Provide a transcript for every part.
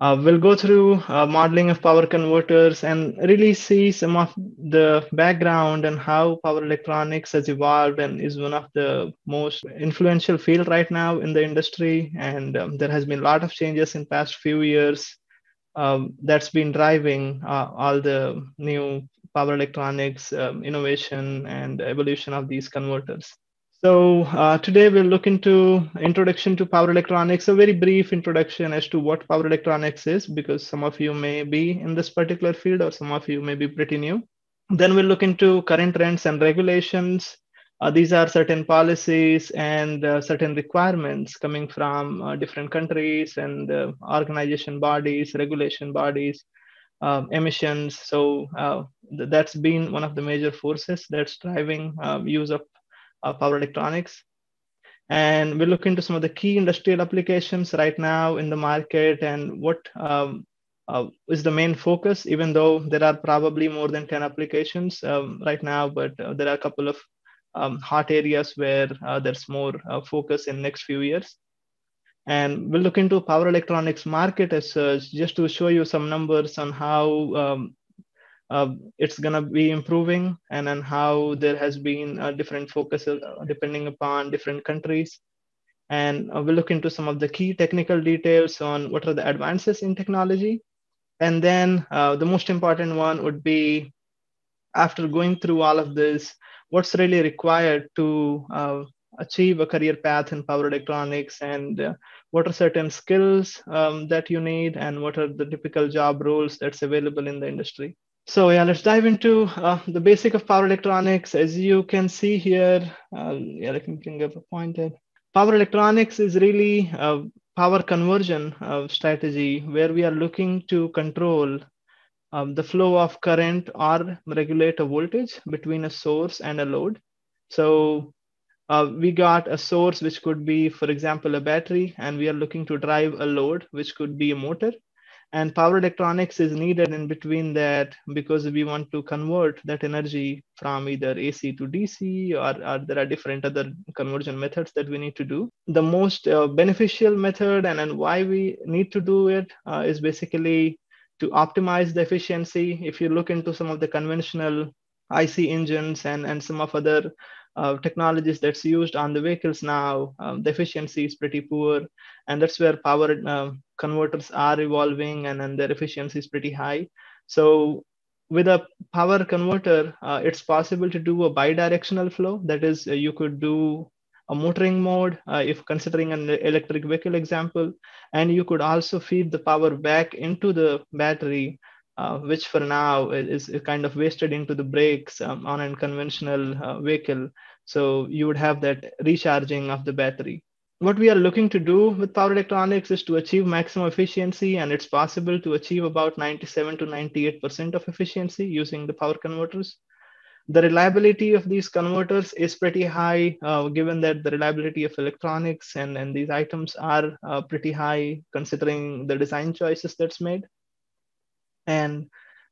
Uh, we'll go through uh, modeling of power converters and really see some of the background and how power electronics has evolved and is one of the most influential field right now in the industry. And um, there has been a lot of changes in past few years um, that's been driving uh, all the new power electronics um, innovation and evolution of these converters. So uh, today we'll look into introduction to power electronics, a very brief introduction as to what power electronics is, because some of you may be in this particular field or some of you may be pretty new. Then we'll look into current trends and regulations. Uh, these are certain policies and uh, certain requirements coming from uh, different countries and uh, organization bodies, regulation bodies, um, emissions. So uh, th- that's been one of the major forces that's driving use of power electronics. And we'll look into some of the key industrial applications right now in the market and what um, uh, is the main focus, even though there are probably more than 10 applications um, right now, but uh, there are a couple of um, hot areas where uh, there's more uh, focus in next few years. And we'll look into power electronics market as such, just to show you some numbers on how um, uh, it's going to be improving and then how there has been a different focus uh, depending upon different countries. And uh, we'll look into some of the key technical details on what are the advances in technology. And then uh, the most important one would be after going through all of this what's really required to uh, achieve a career path in power electronics and uh, what are certain skills um, that you need and what are the typical job roles that's available in the industry so yeah, let's dive into uh, the basic of power electronics. As you can see here, uh, yeah, I me bring up a pointer. Power electronics is really a power conversion uh, strategy where we are looking to control um, the flow of current or regulate a voltage between a source and a load. So uh, we got a source which could be, for example, a battery, and we are looking to drive a load which could be a motor and power electronics is needed in between that because we want to convert that energy from either AC to DC or, or there are different other conversion methods that we need to do. The most uh, beneficial method and, and why we need to do it uh, is basically to optimize the efficiency. If you look into some of the conventional IC engines and, and some of other uh, technologies that's used on the vehicles now, um, the efficiency is pretty poor. And that's where power uh, converters are evolving and, and their efficiency is pretty high. So with a power converter, uh, it's possible to do a bidirectional flow. That is, uh, you could do a motoring mode uh, if considering an electric vehicle example, and you could also feed the power back into the battery uh, which for now is, kind of wasted into the brakes um, on a conventional uh, vehicle. So you would have that recharging of the battery. What we are looking to do with power electronics is to achieve maximum efficiency, and it's possible to achieve about 97 to 98% of efficiency using the power converters. The reliability of these converters is pretty high, uh, given that the reliability of electronics and, and these items are uh, pretty high considering the design choices that's made. And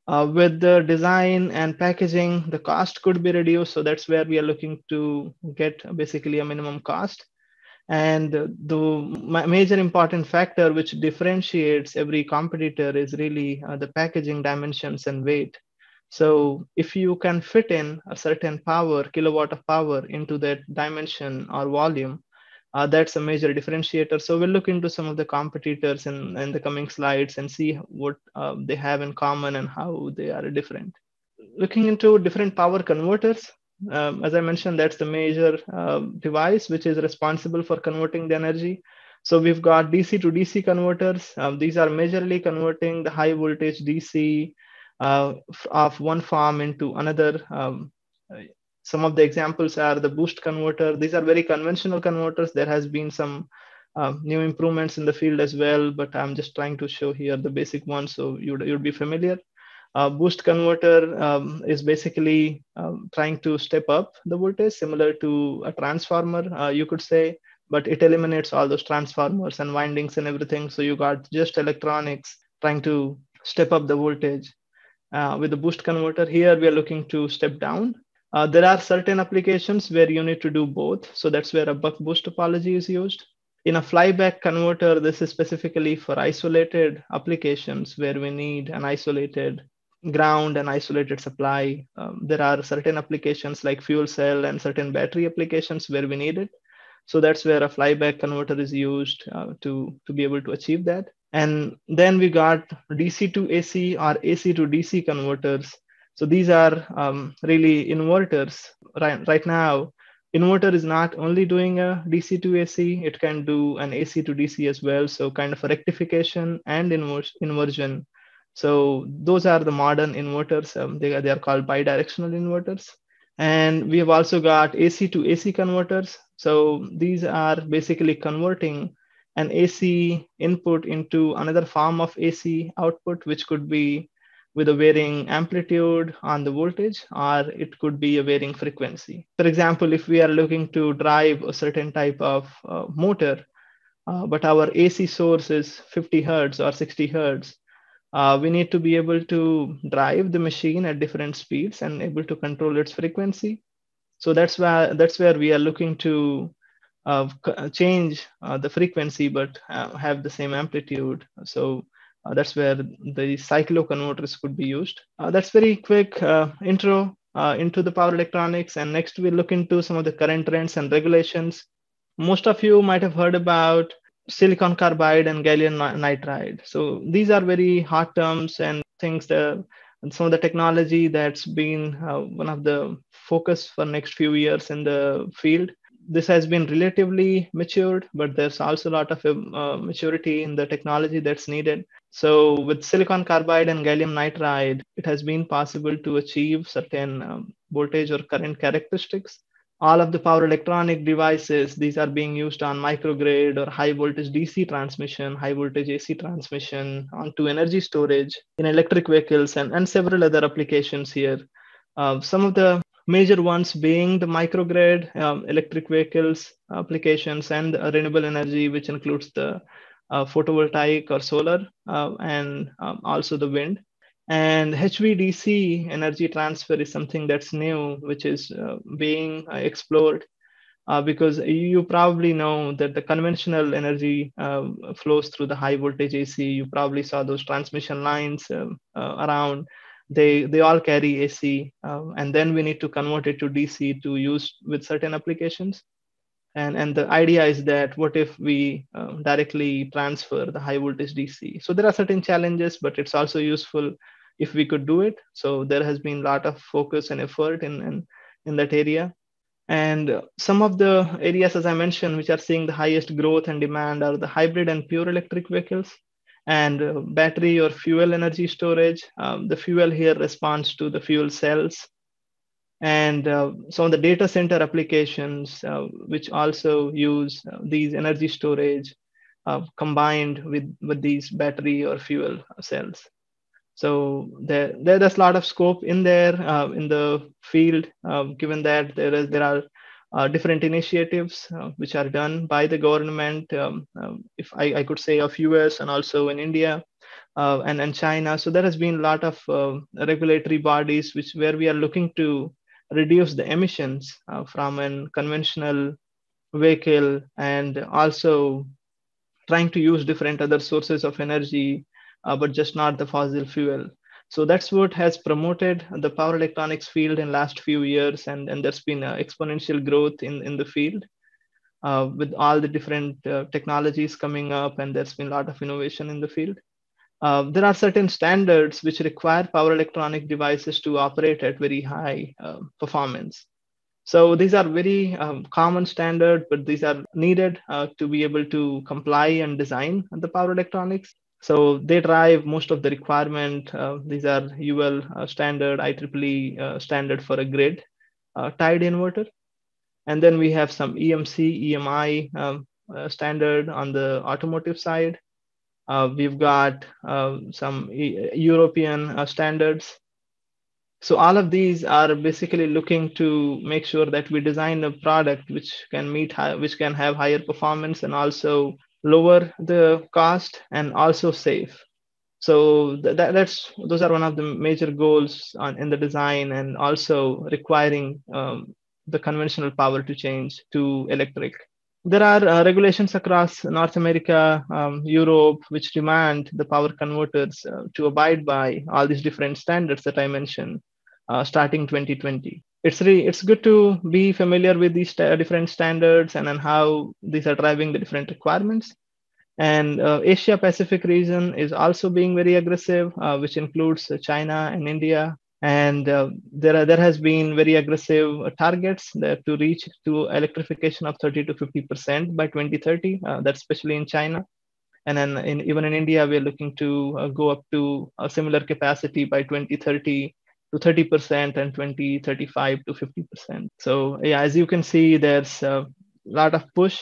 uh, with the design and packaging, the cost could be reduced. So that's where we are looking to get basically a minimum cost. And the major important factor which differentiates every competitor is really uh, the packaging dimensions and weight. So if you can fit in a certain power, kilowatt of power into that dimension or volume, uh, that's a major differentiator. So we'll look into some of the competitors in, in the coming slides and see what uh, they have in common and how they are different. Looking into different power converters, um, as I mentioned, that's the major uh, device which is responsible for converting the energy. So we've got DC to DC converters. Um, these are majorly converting the high voltage DC uh, of one farm into another um, some of the examples are the boost converter. These are very conventional converters. There has been some um, new improvements in the field as well, but I'm just trying to show here the basic ones so you'd, you'd be familiar. Uh, boost converter um, is basically um, trying to step up the voltage, similar to a transformer, uh, you could say, but it eliminates all those transformers and windings and everything. So you got just electronics trying to step up the voltage. Uh, with the boost converter here, we are looking to step down uh, there are certain applications where you need to do both. So that's where a buck boost topology is used. in a flyback converter, this is specifically for isolated applications where we need an isolated ground and isolated supply. Um, there are certain applications like fuel cell and certain battery applications where we need it. So that's where a flyback converter is used uh, to, to be able to achieve that. And then we got DC to AC or AC to DC converters. So these are um, really inverters right, right now inverter is not only doing a DC to AC, it can do an AC to DC as well. So kind of a rectification and inversion. So those are the modern inverters. Um, they, are, they are called bidirectional inverters. And we have also got AC to AC converters. So these are basically converting an AC input into another form of AC output, which could be with a varying amplitude on the voltage, or it could be a varying frequency. For example, if we are looking to drive a certain type of uh, motor, uh, but our AC source is 50 hertz or 60 hertz, uh, we need to be able to drive the machine at different speeds and able to control its frequency. So that's where that's where we are looking to uh, change uh, the frequency, but uh, have the same amplitude. So that's where the cycloconverters could be used. Uh, that's very quick uh, intro into the power electronics. And next we'll look into some of the current trends and regulations. Most of you might have heard about silicon carbide and gallium nitride. So these are very hot terms and things that and some of the technology that's been uh, one of the focus for next few years in the field this has been relatively matured, but there's also a lot of uh, maturity in the technology that's needed. So, with silicon carbide and gallium nitride, it has been possible to achieve certain um, voltage or current characteristics. All of the power electronic devices, these are being used on microgrid or high voltage DC transmission, high voltage AC transmission, onto energy storage in electric vehicles, and, and several other applications here. Uh, some of the major ones being the microgrid, um, electric vehicles applications, and renewable energy, which includes the uh, photovoltaic or solar, uh, and um, also the wind. And HVDC energy transfer is something that's new, which is uh, being uh, explored. Uh, because you probably know that the conventional energy uh, flows through the high voltage AC. You probably saw those transmission lines um, around they they all carry AC, um, and then we need to convert it to DC to use with certain applications. And and the idea is that what if we uh, directly transfer the high voltage DC? So there are certain challenges, but it's also useful if we could do it. So there has been a lot of focus and effort in in, in that area. And some of the areas, as I mentioned, which are seeing the highest growth and demand are the hybrid and pure electric vehicles and uh, battery or fuel energy storage. Um, the fuel here responds to the fuel cells. And uh, some of the data center applications, uh, which also use uh, these energy storage uh, combined with, with these battery or fuel cells. So there, there, there's a lot of scope in there uh, in the field, given that there is there are uh, different initiatives uh, which are done by the government, um, um, if I, I, could say of US and also in India uh, and, and China. So there has been a lot of uh, regulatory bodies which where we are looking to reduce the emissions uh, from a conventional vehicle and also trying to use different other sources of energy, uh, but just not the fossil fuel. So that's what has promoted the power electronics field in last few years, and, and there's been exponential growth in, in the field uh, with all the different uh, technologies coming up, and there's been a lot of innovation in the field. Uh, there are certain standards which require power electronic devices to operate at very high uh, performance. So these are very um, common standard, but these are needed uh, to be able to comply and design the power electronics. So they drive most of the requirement. Uh, these are UL uh, standard, IEEE uh, standard for a grid uh, tied inverter. And then we have some EMC, EMI um, uh, standard on the automotive side. Uh, we've got some e European standards. So all of these are basically looking to make sure that we design a product which can meet, which can have higher performance and also lower the cost and also save so that, that's those are one of the major goals on, in the design and also requiring um, the conventional power to change to electric there are uh, regulations across North America, um, Europe, which demand the power converters uh, to abide by all these different standards that I mentioned, uh, starting 2020. It's really it's good to be familiar with these different standards and then how these are driving the different requirements. And uh, Asia Pacific region is also being very aggressive, uh, which includes China and India. And uh, there are, there has been very aggressive targets that to reach to electrification of 30 to 50 percent by 2030 uh, that's especially in china. And then in, even in india we're looking to uh, go up to a similar capacity by 2030 to 30 percent and 2035 to 50 percent. So yeah as you can see there's a lot of push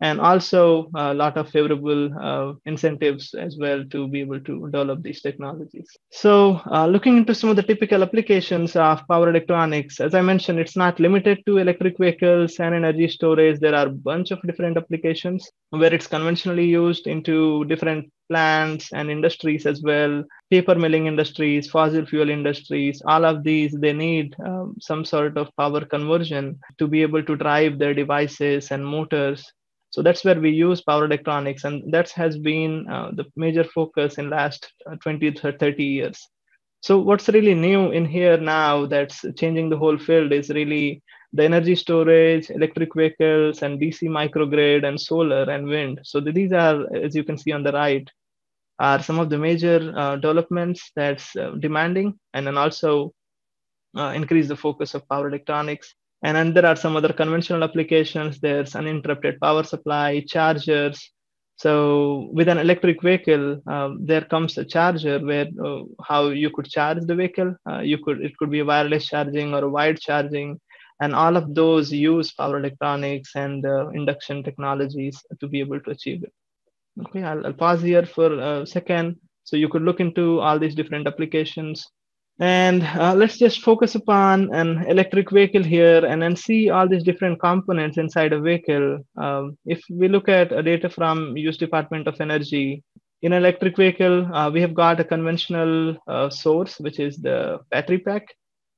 and also a lot of favorable uh, incentives as well to be able to develop these technologies. So, uh, looking into some of the typical applications of power electronics, as I mentioned, it's not limited to electric vehicles and energy storage. There are a bunch of different applications where it's conventionally used into different plants and industries as well paper milling industries fossil fuel industries all of these they need um, some sort of power conversion to be able to drive their devices and motors so that's where we use power electronics and that has been uh, the major focus in last uh, 20 30 years. So what's really new in here now that's changing the whole field is really the energy storage electric vehicles and dc microgrid and solar and wind. So these are as you can see on the right are some of the major uh, developments that's uh, demanding and then also uh, increase the focus of power electronics and then there are some other conventional applications. There's uninterrupted power supply, chargers. So with an electric vehicle, um, there comes a charger where uh, how you could charge the vehicle. Uh, you could it could be wireless charging or wired charging, and all of those use power electronics and uh, induction technologies to be able to achieve it. Okay, I'll, I'll pause here for a second. So you could look into all these different applications. And uh, let's just focus upon an electric vehicle here and then see all these different components inside a vehicle. Um, if we look at data from US Department of Energy, in an electric vehicle, uh, we have got a conventional uh, source, which is the battery pack.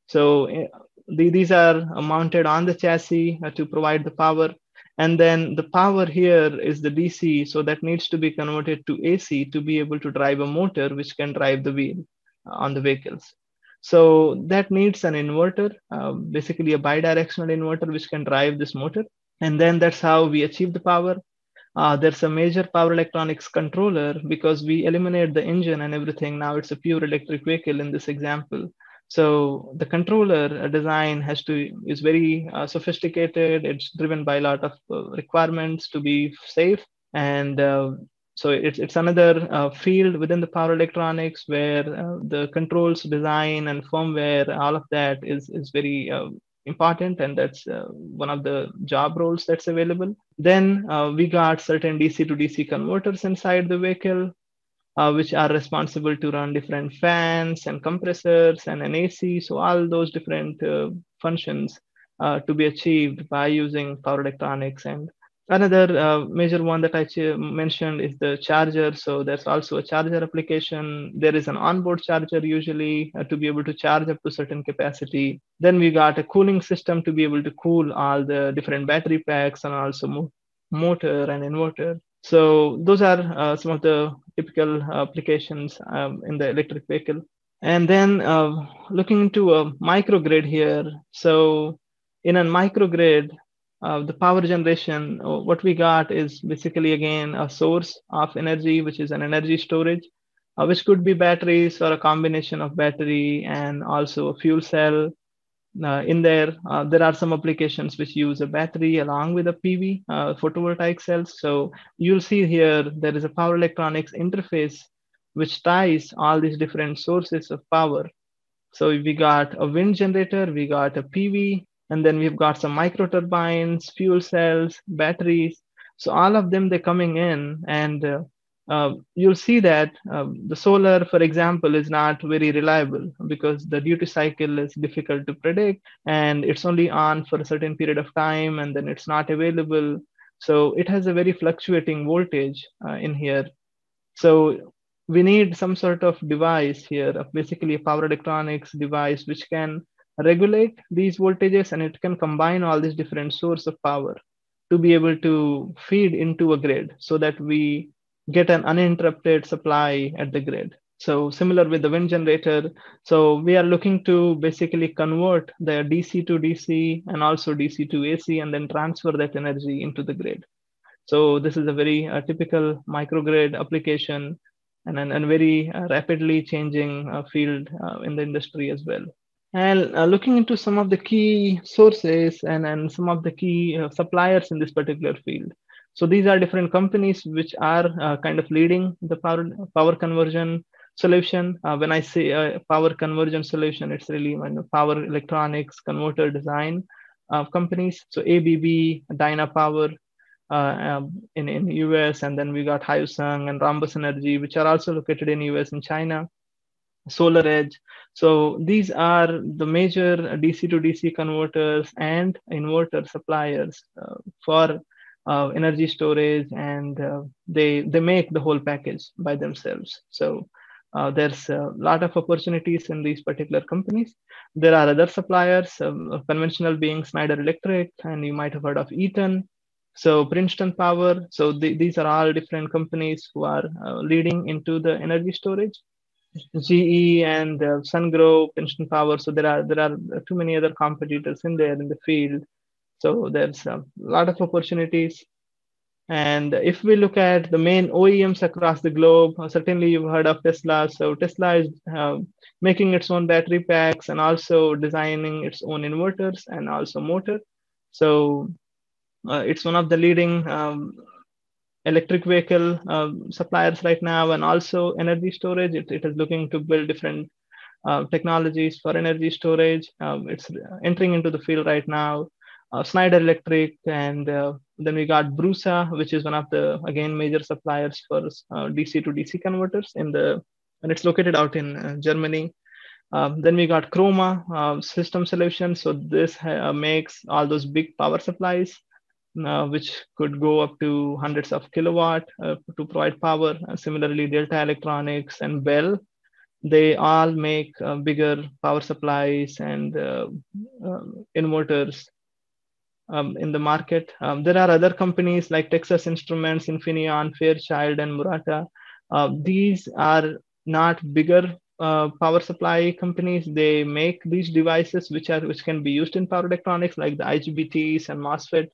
So uh, the, these are mounted on the chassis uh, to provide the power. And then the power here is the DC, so that needs to be converted to AC to be able to drive a motor, which can drive the wheel uh, on the vehicles. So that needs an inverter, uh, basically a bidirectional inverter which can drive this motor. And then that's how we achieve the power. Uh, there's a major power electronics controller because we eliminate the engine and everything. Now it's a pure electric vehicle in this example. So the controller design has to is very uh, sophisticated. It's driven by a lot of uh, requirements to be safe, and uh, so it's, it's another uh, field within the power electronics where uh, the controls design and firmware all of that is, is very uh, important and that's uh, one of the job roles that's available. Then uh, we got certain dc to dc converters inside the vehicle uh, which are responsible to run different fans and compressors and an ac so all those different functions to be achieved by using power electronics and Another uh, major one that I ch- mentioned is the charger. So there's also a charger application. There is an onboard charger usually uh, to be able to charge up to certain capacity. Then we got a cooling system to be able to cool all the different battery packs and also mo- motor and inverter. So those are uh, some of the typical applications um, in the electric vehicle. And then uh, looking into a microgrid here. So in a microgrid, uh, the power generation, uh, what we got is basically again a source of energy, which is an energy storage, uh, which could be batteries or a combination of battery and also a fuel cell. Uh, in there, uh, there are some applications which use a battery along with a PV uh, photovoltaic cells. So you'll see here there is a power electronics interface which ties all these different sources of power. So we got a wind generator, we got a PV, and then we've got some micro turbines fuel cells batteries. So all of them they're coming in. And uh, uh, you'll see that um, the solar for example is not very reliable because the duty cycle is difficult to predict. And it's only on for a certain period of time and then it's not available. So it has a very fluctuating voltage uh, in here. So we need some sort of device here basically a power electronics device which can regulate these voltages and it can combine all these different source of power to be able to feed into a grid so that we get an uninterrupted supply at the grid. So similar with the wind generator. So we are looking to basically convert the DC to DC and also DC to AC and then transfer that energy into the grid. So this is a very uh, typical microgrid application and a very uh, rapidly changing uh, field uh, in the industry as well. And uh, looking into some of the key sources and, and some of the key uh, suppliers in this particular field. So these are different companies which are kind of leading the power, power conversion solution. when I say power conversion solution, it's really power electronics converter design companies. So ABB, Dynapower, uh, um, in in US, and then we got Hyosung and Rhombus Energy, which are also located in US and China. Solar Edge. So these are the major DC to DC converters and inverter suppliers uh, for uh, energy storage, and uh, they they make the whole package by themselves. So uh, there's a lot of opportunities in these particular companies. There are other suppliers, um, conventional being Schneider Electric, and you might have heard of Eaton, so Princeton Power. So the, these are all different companies who are uh, leading into the energy storage. GE and uh, SunGrow, Pension Power. So there are there are too many other competitors in there in the field. So there's a lot of opportunities. And if we look at the main OEMs across the globe, uh, certainly you've heard of Tesla. So Tesla is uh, making its own battery packs and also designing its own inverters and also motor. So uh, it's one of the leading um, electric vehicle uh, suppliers right now, and also energy storage. It, it is looking to build different uh, technologies for energy storage. Um, it's entering into the field right now. Uh, Schneider Electric, and uh, then we got Brusa, which is one of the again major suppliers for uh, DC to DC converters in the and it's located out in Germany. Um, then we got Chroma uh, system solution. So this uh, makes all those big power supplies uh, which could go up to hundreds of kilowatt uh, to provide power. Uh, similarly, Delta Electronics and Bell, they all make uh, bigger power supplies and uh, um, inverters um, in the market. Um, there are other companies like Texas Instruments, Infineon, Fairchild, and Murata. Uh, these are not bigger power supply companies. They make these devices which are which can be used in power electronics, like the IGBTs and MOSFET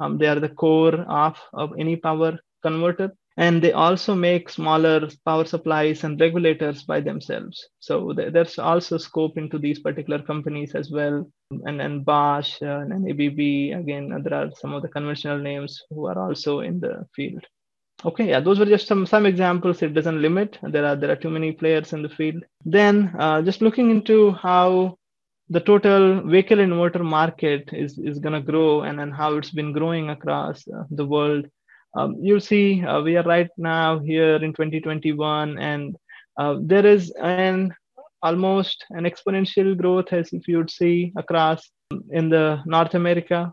um, they are the core of, of any power converter. And they also make smaller power supplies and regulators by themselves. So th- there's also scope into these particular companies as well. And then Bosch uh, and ABB, again, uh, there are some of the conventional names who are also in the field. Okay, yeah, those were just some some examples. It doesn't limit. There are there are too many players in the field. Then, uh, just looking into how the total vehicle inverter market is, is going to grow and, then how it's been growing across uh, the world. Um, you'll see uh, we are right now here in 2021 and uh, there is an almost an exponential growth as if you would see across in the North America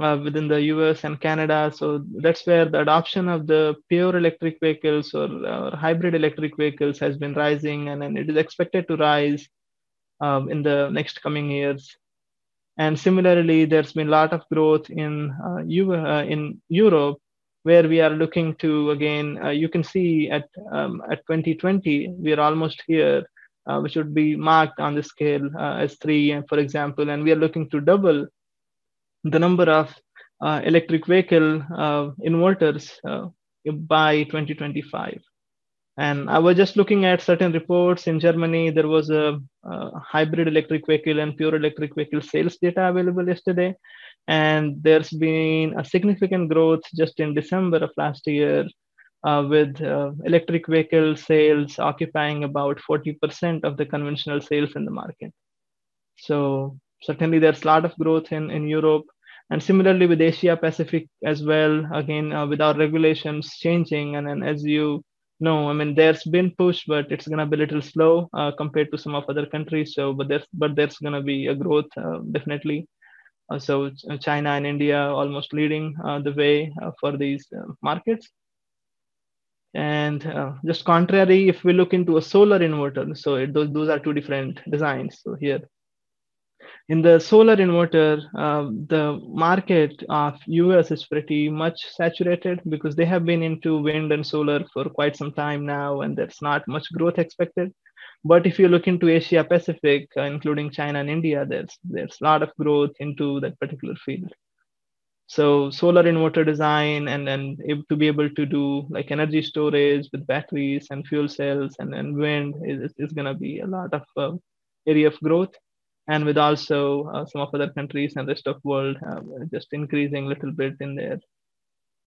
uh, within the US and Canada. So that's where the adoption of the pure electric vehicles or, or hybrid electric vehicles has been rising and, and it is expected to rise um, in the next coming years. And similarly, there's been a lot of growth in uh, U- uh, in Europe, where we are looking to again. Uh, you can see at um, at 2020, we are almost here, uh, which would be marked on the scale uh, as three, for example, and we are looking to double the number of uh, electric vehicle inverters by 2025. And I was just looking at certain reports in Germany. There was a, a, hybrid electric vehicle and pure electric vehicle sales data available yesterday. And there's been a significant growth just in December of last year uh, with uh, electric vehicle sales occupying about 40% of the conventional sales in the market. So certainly there's a lot of growth in, in Europe. And similarly with Asia Pacific as well, again, uh, with our regulations changing. And then as you no, I mean there's been push, but it's gonna be a little slow uh, compared to some of other countries. So, but there's but there's gonna be a growth uh, definitely. Uh, so uh, China and India almost leading uh, the way uh, for these markets. And just contrary, if we look into a solar inverter, so it, those those are two different designs. So here, in the solar inverter, um, the market of US is pretty much saturated because they have been into wind and solar for quite some time now, and there's not much growth expected. But if you look into Asia Pacific, uh, including China and India, there's there's a lot of growth into that particular field. So solar inverter design and then to be able to do like energy storage with batteries and fuel cells and, and wind is, is going to be a lot of uh, area of growth and with also uh, some of other countries and rest of world just increasing a little bit in their